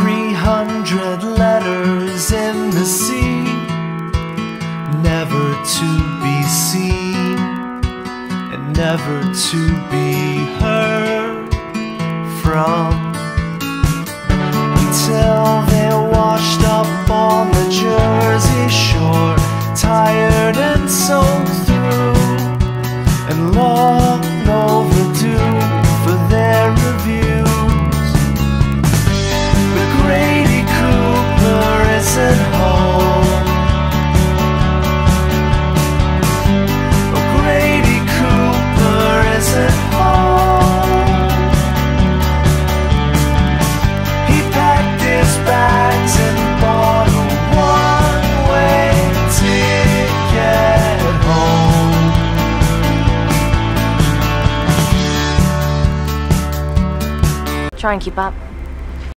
300 letters in the sea, never to be seen and never to be heard from. Try and keep up.